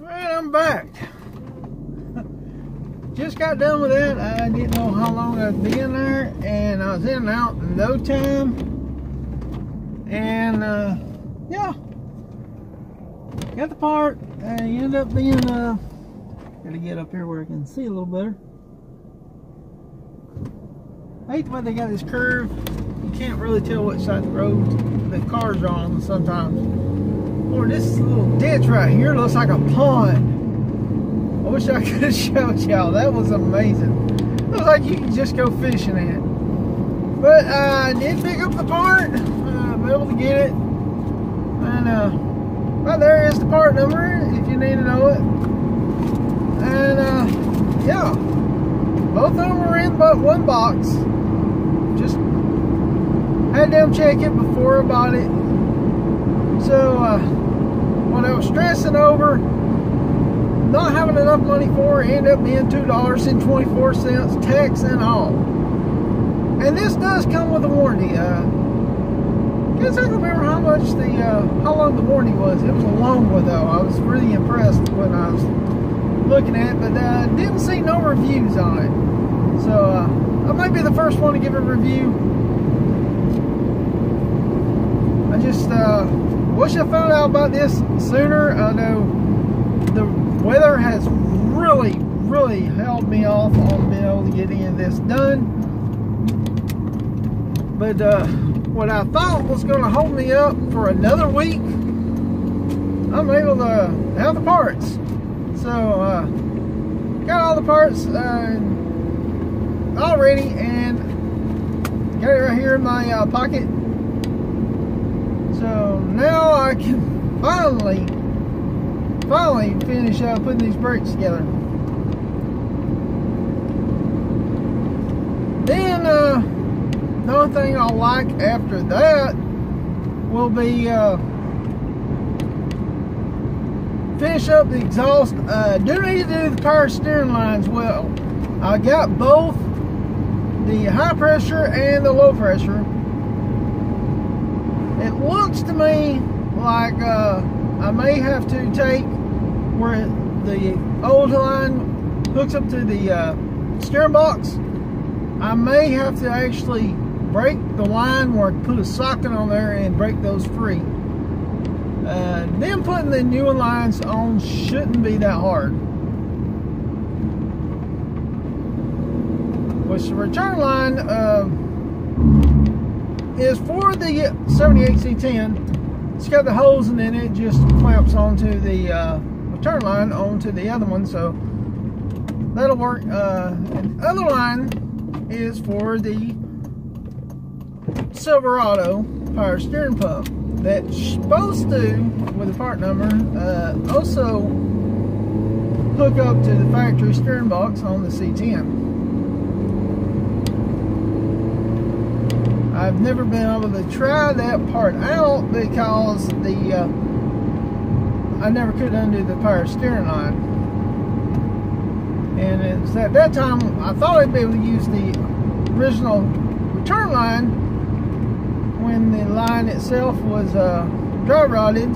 Alright, I'm back. Just got done with that. I didn't know how long I'd be in there, and I was in and out in no time. And uh, yeah, got the part. I ended up being uh, gotta get up here where I can see a little better. I hate the way they got this curve. Can't really tell which side the road the cars are on sometimes. Or this little ditch right here looks like a pond. I wish I could have showed y'all. That was amazing. Looks like you can just go fishing in it. But uh, I did pick up the part. Uh, be able to get it. And uh, right there is the part number if you need to know it. And uh, yeah, both of them were in but one box. Had them check it before I bought it. So uh, I was stressing over not having enough money for it ended up being two dollars and 24 cents tax and all. And this does come with a warranty uh guess I don't remember how much the uh, how long the warranty was. It was a long one though. I was really impressed when I was looking at it but uh, didn't see no reviews on it. So uh, I might be the first one to give a review I just uh, wish I found out about this sooner I know the weather has really, really held me off on being able to get any of this done. But uh, what I thought was going to hold me up for another week, I'm able to have the parts. So, uh, got all the parts uh, already and got it right here in my uh, pocket. So now I can finally finally finish uh, putting these brakes together. Then uh, the only thing I'll like after that will be uh, finish up the exhaust. Uh, do need to do the power steering lines well. I got both the high pressure and the low pressure. It looks to me like uh, I may have to take where the old line hooks up to the uh, steering box. I may have to actually break the line where I put a socket on there and break those free. Uh, then putting the new lines on shouldn't be that hard. Which the return line uh, is for the 78C10. It's got the hose and then it just clamps onto the uh, return line onto the other one. So that'll work. Uh, and the other line is for the Silverado power steering pump that's supposed to, with the part number, uh, also hook up to the factory steering box on the C10. I've never been able to try that part out because the uh, I never could undo the power steering line. And it's at that time I thought I'd be able to use the original return line when the line itself was uh, dry rotted.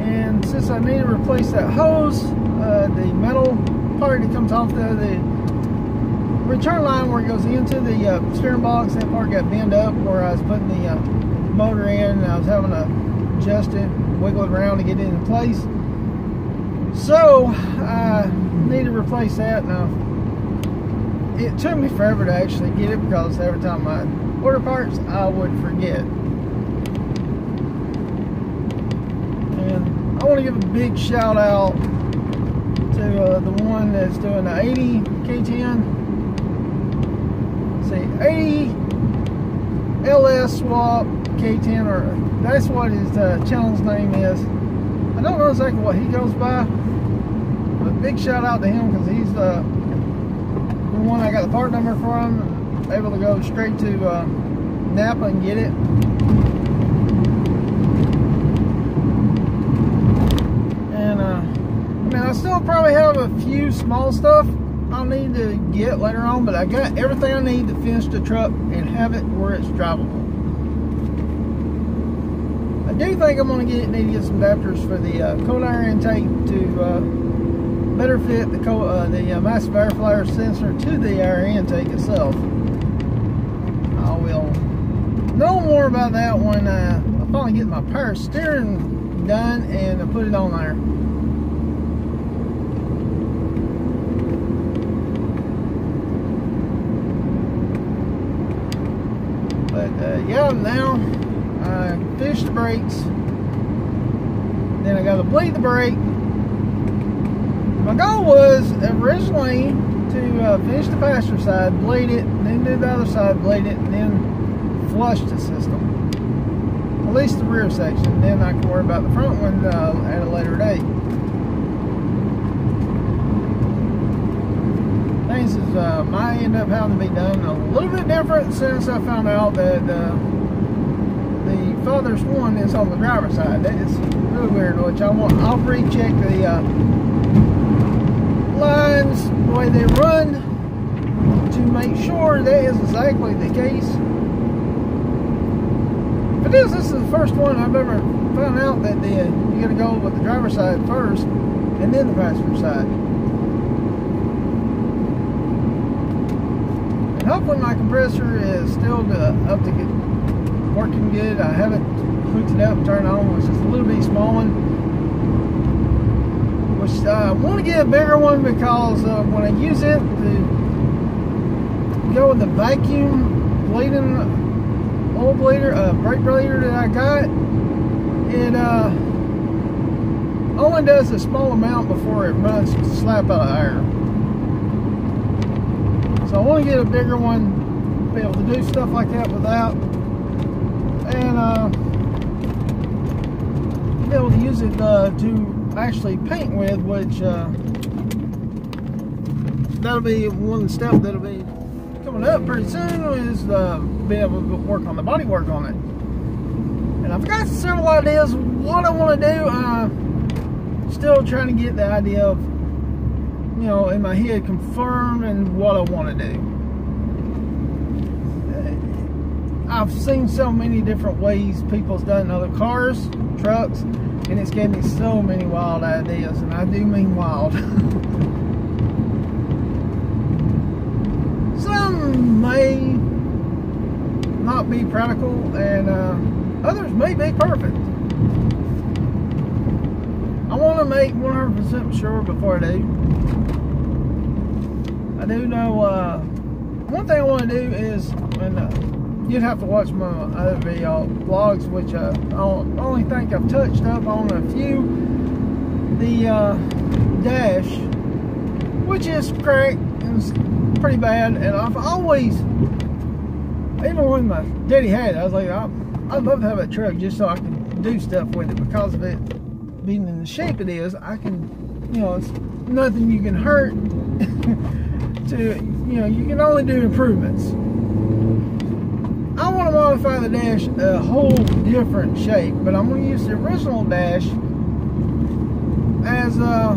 And since I need to replace that hose, uh, the metal part that comes off the, the return line where it goes into the uh, steering box, that part got bent up where I was putting the uh, motor in and I was having to adjust it, wiggle it around to get it in place. So I need to replace that now. It took me forever to actually get it because every time I order parts, I would forget. And I want to give a big shout out to uh, the one that's doing the 80 K10 say 80 LS swap K10 or that's what his uh, channel's name is. I don't know exactly what he goes by, but big shout out to him because he's uh, the one I got the part number from. Able to go straight to uh, Napa and get it. And uh, I mean, I still probably have a few small stuff I'll need to get later on, but I got everything I need to finish the truck and have it where it's drivable. I do think I'm going to get need to get some adapters for the uh, cold air intake to uh, better fit the cold, uh, the uh, massive airflow sensor to the air intake itself. I will know more about that when uh, I finally get my power steering done and I put it on there. But uh, yeah, now I fish the brakes. Then I got to bleed the brake. My goal was originally to uh, finish the passenger side, bleed it, then do the other side, bleed it, and then flush the system. At least the rear section. Then I can worry about the front one uh, at later date. Things might end up having to be done a little bit different since I found out that uh, the father's one is on the driver's side. That is really weird, which I want, I'll recheck the uh, lines, the way they run, to make sure that is exactly the case. But this, this is the first one I've ever found out that the, you got to go with the driver's side first, and then the passenger side. Hopefully my compressor is still up to working good. I haven't hooked it up, turned on. It's just a little bit small one. Which uh, I want to get a bigger one because uh, when I use it to go with the vacuum bleeding oil bleeder, uh, brake bleeder that I got, it uh, only does a small amount before it runs slap out of air. So I want to get a bigger one, be able to do stuff like that without and uh, be able to use it uh, to actually paint with, which uh, that'll be one steps that'll be coming up pretty soon is uh, being able to work on the body work on it. And I've got several ideas what I want to do. Uh, still trying to get the idea of, you know, in my head confirmed and what I want to do. I've seen so many different ways people's done other cars, trucks, and it's given me so many wild ideas, and I do mean wild. Some may not be practical, and uh, others may be perfect. I want to make 100% sure before I do. I do know, uh, one thing I want to do is, when, uh, you'd have to watch my other video vlogs, which uh, I only think I've touched up on a few. The uh, dash, which is cracked and pretty bad, and I've always, even when my daddy had it, I was like, I'd love to have a truck just so I can do stuff with it because of it being in the shape it is. I can, you know, it's nothing you can hurt. to you know, you can only do improvements. I want to modify the dash a whole different shape, but I'm going to use the original dash as uh,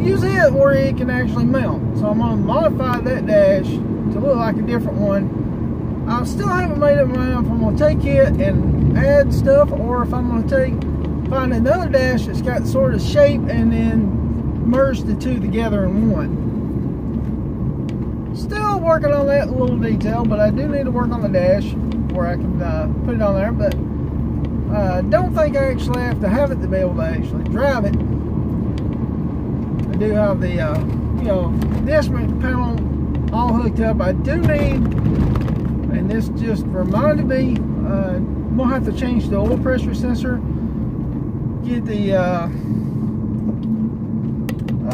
use it where it can actually mount. So I'm going to modify that dash to look like a different one. I still haven't made up my mind if I'm going to take it and add stuff or if I'm going to take find another dash that's got sort of shape and then merge the two together in one. Still working on that little detail, but I do need to work on the dash where I can uh, put it on there. But I uh, don't think I actually have to have it to be able to actually drive it. I do have the, uh, you know, instrument panel all hooked up. I do need, and this just reminded me, uh, we'll have to change the oil pressure sensor. Get the, uh,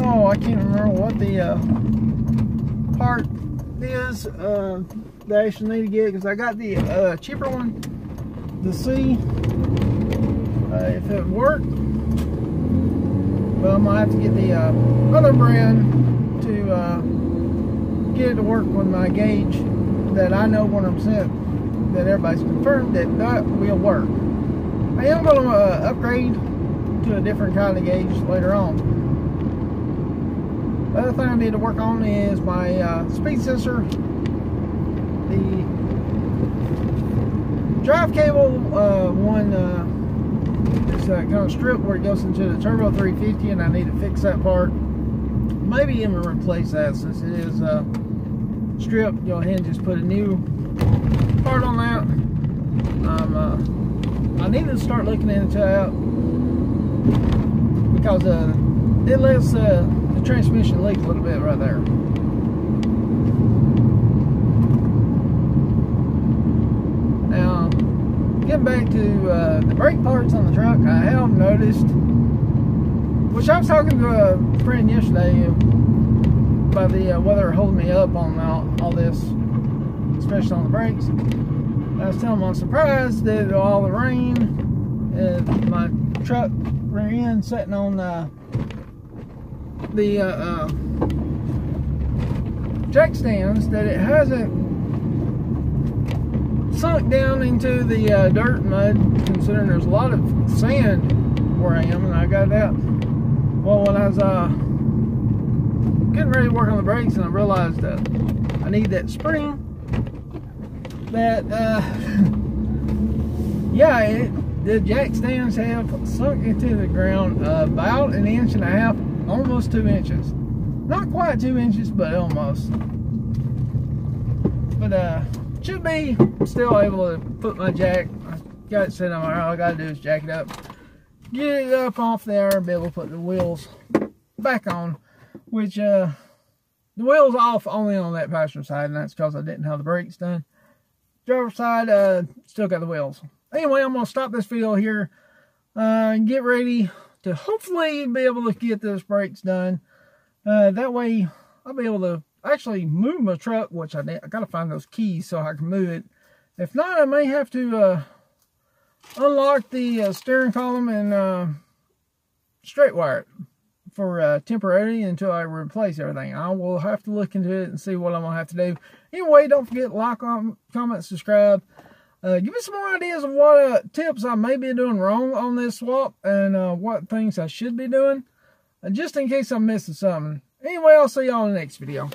oh, I can't remember what the uh, part is uh, that I actually need to get because I got the uh, cheaper one to see uh, if it worked. But I'm gonna have to get the uh, other brand to uh, get it to work with my gauge that I know 100% that everybody's confirmed that that will work. I am to uh, upgrade to a different kind of gauge later on. The other thing I need to work on is my uh, speed sensor. The drive cable uh, one uh, this uh, kind of strip where it goes into the turbo 350 and I need to fix that part. Maybe even replace that since it is uh, stripped go ahead and just put a new part on that. Um, I need to start looking into that because uh, it lets uh, the transmission leak a little bit right there Now, getting back to uh, the brake parts on the truck, I have noticed, which I was talking to a friend yesterday about the uh, weather holding me up on all, all this, especially on the brakes. I was telling him I'm surprised that all the rain, uh, my truck rear end sitting on uh, the uh, uh, jack stands, that it hasn't sunk down into the uh, dirt mud, considering there's a lot of sand where I am, and I got that. Well, when I was uh, getting ready to work on the brakes, and I realized that I need that spring, that, uh, yeah, it, the jack stands have sunk into the ground about an inch and a half, almost two inches. Not quite two inches, but almost. But, uh, should be still able to put my jack. I got it set on all I gotta do is jack it up. Get it up off there and be able to put the wheels back on. Which uh the wheels off only on that passenger side, and that's because I didn't have the brakes done. Driver side, uh still got the wheels. Anyway, I'm gonna stop this video here uh, and get ready to hopefully be able to get those brakes done. Uh, that way I'll be able to actually move my truck, which I, I got to find those keys so I can move it. If not, I may have to uh, unlock the uh, steering column and uh, straight wire it for uh, temporarily until I replace everything. I will have to look into it and see what I'm going to have to do. Anyway, don't forget like, comment, subscribe. Uh, give me some more ideas of what uh, tips I may be doing wrong on this swap and uh, what things I should be doing. Just in case I'm missing something. Anyway, I'll see y'all in the next video.